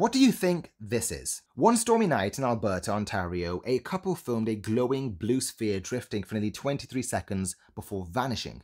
What do you think this is? One stormy night in Alberta, Ontario, a couple filmed a glowing blue sphere drifting for nearly 23 seconds before vanishing.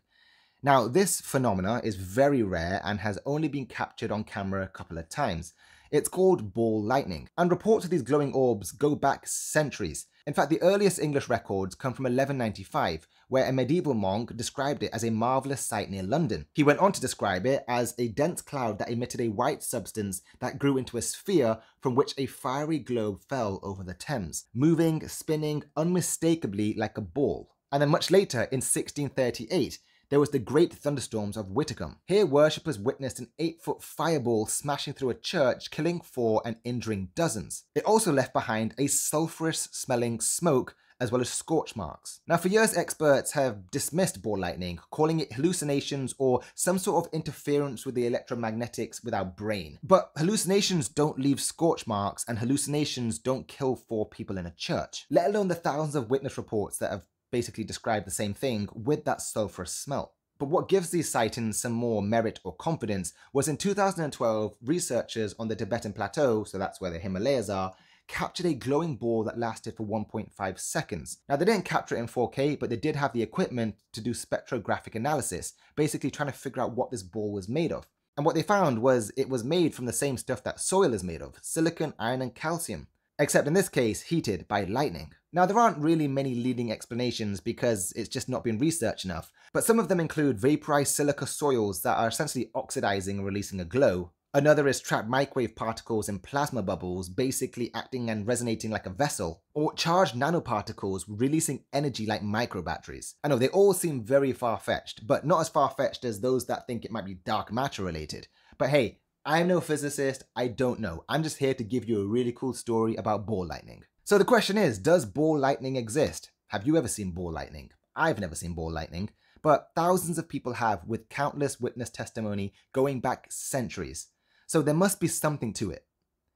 Now, this phenomena is very rare and has only been captured on camera a couple of times. It's called ball lightning, and reports of these glowing orbs go back centuries. In fact, the earliest English records come from 1195, where a medieval monk described it as a marvellous sight near London. He went on to describe it as a dense cloud that emitted a white substance that grew into a sphere from which a fiery globe fell over the Thames, moving, spinning unmistakably like a ball. And then much later, in 1638, there was the great thunderstorms of Widecombe. Here, worshippers witnessed an 8 foot fireball smashing through a church, killing four and injuring dozens. It also left behind a sulphurous smelling smoke as well as scorch marks. Now, for years, experts have dismissed ball lightning, calling it hallucinations or some sort of interference with the electromagnetics with our brain. But hallucinations don't leave scorch marks, and hallucinations don't kill four people in a church, let alone the thousands of witness reports that have basically describe the same thing with that sulfurous smell. But what gives these sightings some more merit or confidence was in 2012, researchers on the Tibetan Plateau, so that's where the Himalayas are, captured a glowing ball that lasted for 1.5 seconds. Now, they didn't capture it in 4K, but they did have the equipment to do spectrographic analysis, basically trying to figure out what this ball was made of. And what they found was it was made from the same stuff that soil is made of silicon, iron, and calcium except in this case heated by lightning. Now there aren't really many leading explanations because it's just not been researched enough, but some of them include vaporized silica soils that are essentially oxidizing and releasing a glow. Another is trapped microwave particles in plasma bubbles, basically acting and resonating like a vessel, or charged nanoparticles releasing energy like microbatteries. I know they all seem very far-fetched, but not as far-fetched as those that think it might be dark matter related. But hey, I'm no physicist, I don't know. I'm just here to give you a really cool story about ball lightning. So the question is, does ball lightning exist? Have you ever seen ball lightning? I've never seen ball lightning, but thousands of people have with countless witness testimony going back centuries. So there must be something to it.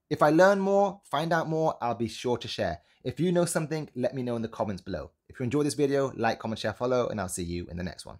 If I learn more, find out more, I'll be sure to share. If you know something, let me know in the comments below. If you enjoyed this video, like, comment, share, follow, and I'll see you in the next one.